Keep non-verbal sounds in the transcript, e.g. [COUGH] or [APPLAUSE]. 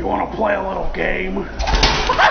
You wanna play a little game? [LAUGHS]